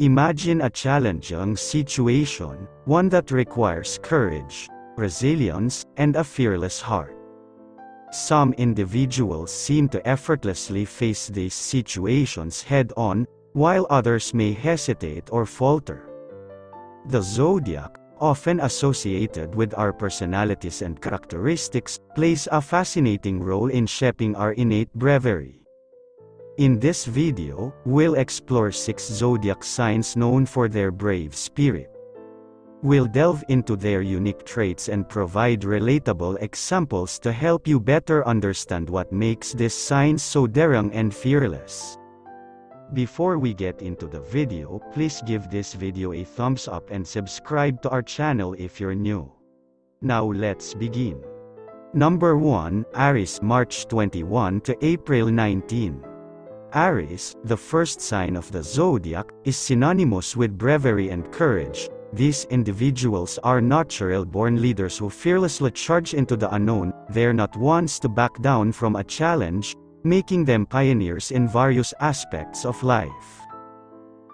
Imagine a challenging situation, one that requires courage, resilience, and a fearless heart. Some individuals seem to effortlessly face these situations head on, while others may hesitate or falter. The zodiac, often associated with our personalities and characteristics, plays a fascinating role in shaping our innate bravery. In this video, we'll explore six zodiac signs known for their brave spirit. We'll delve into their unique traits and provide relatable examples to help you better understand what makes these signs so daring and fearless. Before we get into the video, please give this video a thumbs up and subscribe to our channel if you're new. Now let's begin. Number 1, Aries March 21 to April 19. Aries, the first sign of the zodiac, is synonymous with bravery and courage. These individuals are natural-born leaders who fearlessly charge into the unknown, they're not ones to back down from a challenge, making them pioneers in various aspects of life.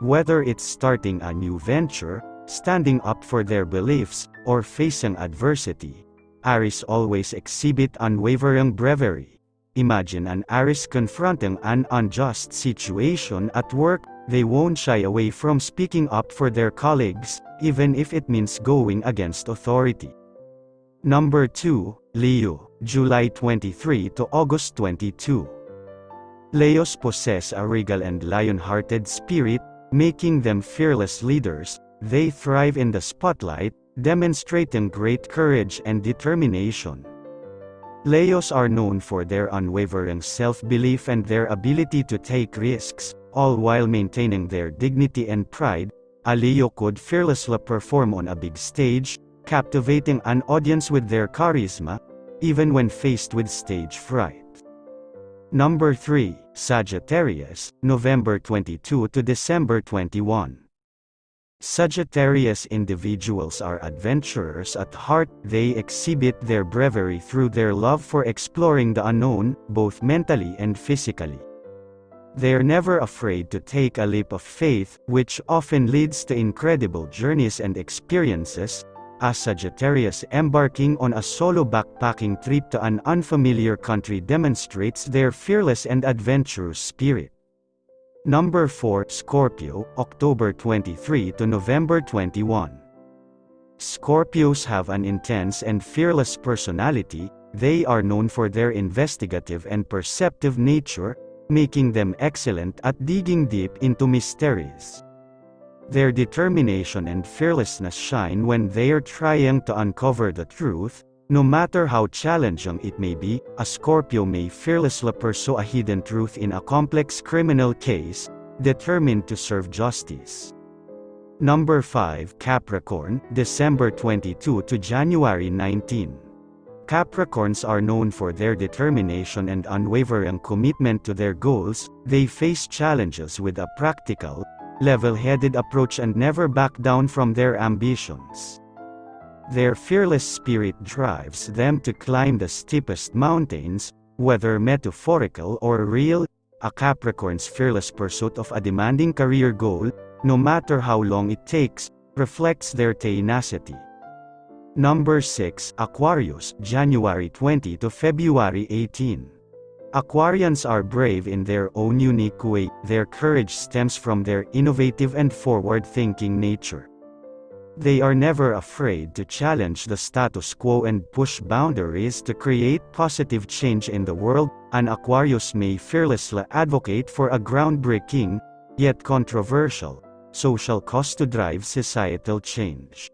Whether it's starting a new venture, standing up for their beliefs, or facing adversity, Aries always exhibit unwavering bravery. Imagine an Aries confronting an unjust situation at work, they won't shy away from speaking up for their colleagues, even if it means going against authority. Number 2, Leo, July 23 to August 22. Leos possess a regal and lion-hearted spirit, making them fearless leaders, they thrive in the spotlight, demonstrating great courage and determination. Leos are known for their unwavering self-belief and their ability to take risks, all while maintaining their dignity and pride. A Leo could fearlessly perform on a big stage, captivating an audience with their charisma, even when faced with stage fright. Number 3, Sagittarius, November 22 to December 21. Sagittarius individuals are adventurers at heart, they exhibit their bravery through their love for exploring the unknown, both mentally and physically. They're never afraid to take a leap of faith, which often leads to incredible journeys and experiences, a Sagittarius embarking on a solo backpacking trip to an unfamiliar country demonstrates their fearless and adventurous spirit. Number 4 Scorpio, October 23 to November 21. Scorpios have an intense and fearless personality, they are known for their investigative and perceptive nature, making them excellent at digging deep into mysteries. Their determination and fearlessness shine when they are trying to uncover the truth, no matter how challenging it may be, a Scorpio may fearlessly pursue a hidden truth in a complex criminal case, determined to serve justice. Number 5 Capricorn, December 22 to January 19. Capricorns are known for their determination and unwavering commitment to their goals, they face challenges with a practical, level-headed approach and never back down from their ambitions. Their fearless spirit drives them to climb the steepest mountains, whether metaphorical or real, a Capricorn's fearless pursuit of a demanding career goal, no matter how long it takes, reflects their tenacity. Number 6 Aquarius, January 20 to February 18. Aquarians are brave in their own unique way, their courage stems from their innovative and forward-thinking nature. They are never afraid to challenge the status quo and push boundaries to create positive change in the world. An Aquarius may fearlessly advocate for a groundbreaking, yet controversial, social cause to drive societal change.